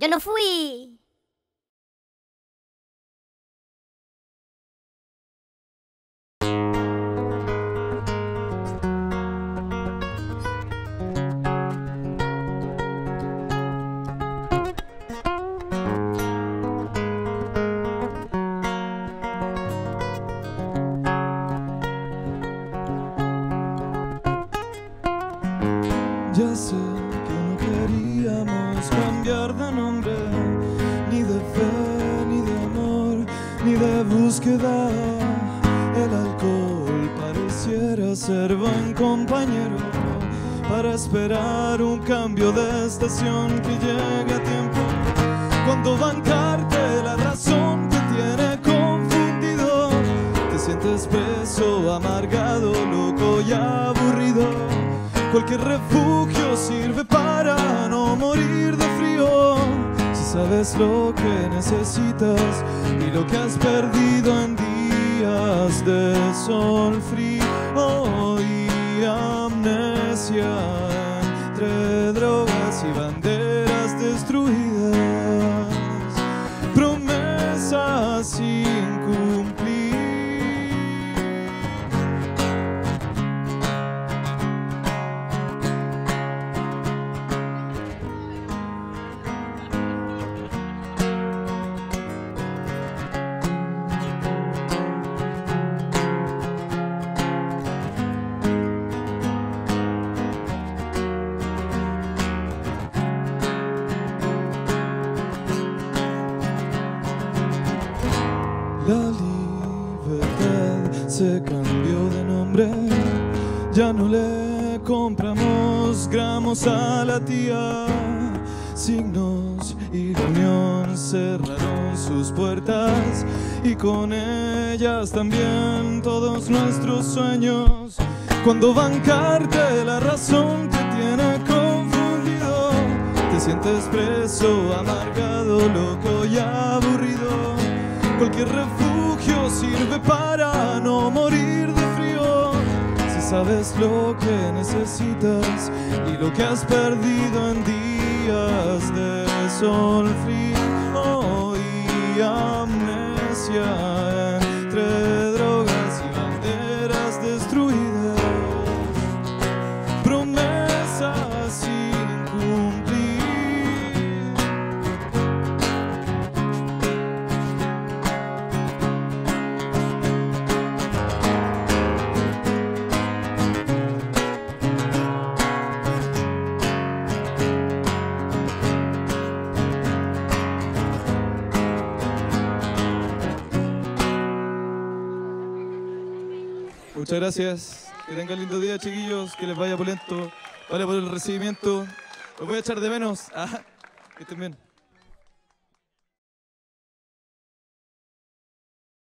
Yo no fui. Ya sé que no queríamos cambiar búsqueda. El alcohol pareciera ser buen compañero para esperar un cambio de estación que llegue a tiempo. Cuando bancarte la razón te tiene confundido, te sientes preso, amargado, loco y aburrido. Cualquier refugio sirve para no morir de frío. Sabes lo que necesitas y lo que has perdido en días de sol frío y amnesia. Entre drogas y banderas La libertad se cambió de nombre, ya no le compramos gramos a la tía. Signos y la unión cerraron sus puertas y con ellas también todos nuestros sueños. Cuando bancarte la razón te tiene confundido, te sientes preso, amargado, loco y aburrido. Cualquier refugio sirve para no morir de frío. Si sabes lo que necesitas y lo que has perdido en días de sol frío y amnesia Muchas gracias. Que tengan lindo día, chiquillos. Que les vaya polento. Vale por el recibimiento. Los voy a echar de menos. Ah, que estén bien.